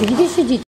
Сидите, сидите.